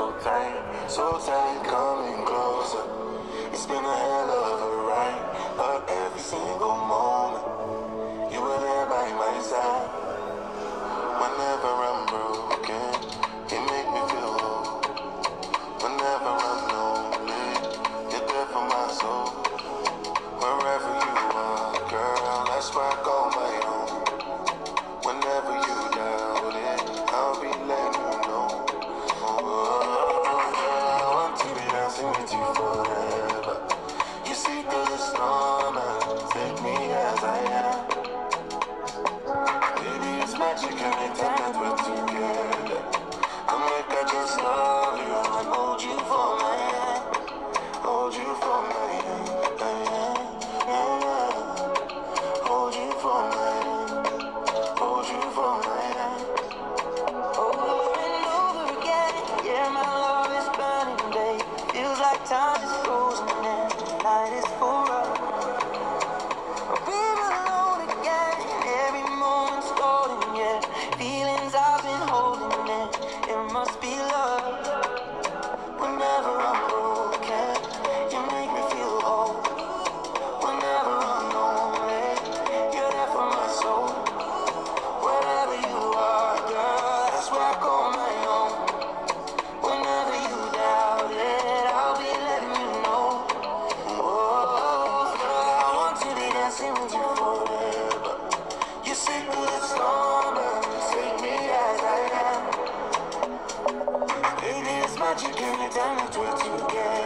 so tight, so tight, coming closer. It's been a with you forever. You see through the storm and take me as I am. Baby, it's magic every time that we're like time is frozen and the night is full. Is magic anytime we two together. I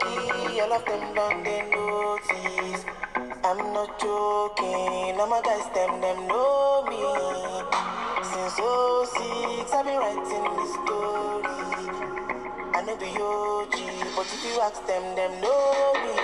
key, all of them notice. I'm not joking, all my guys them them know me. Since 06, I've been writing this story. I know be OG, but if you ask them, them know me.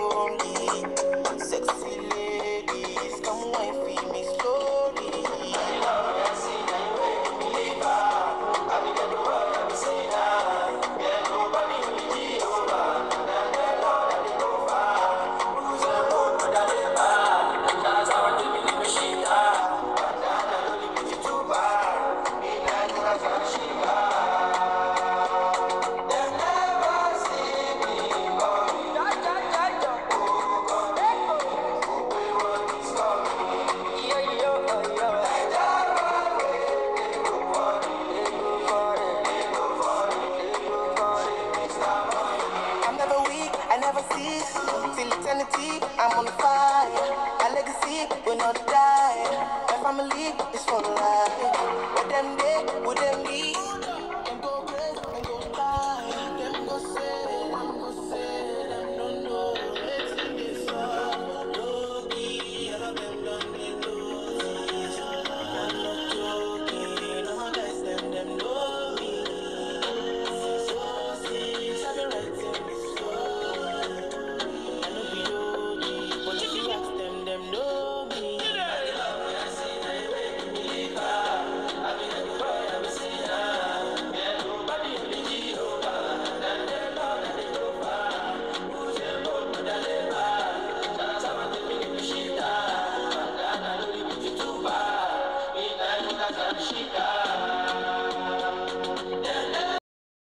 eternity, I'm on fire. My legacy will not die. My family is for life.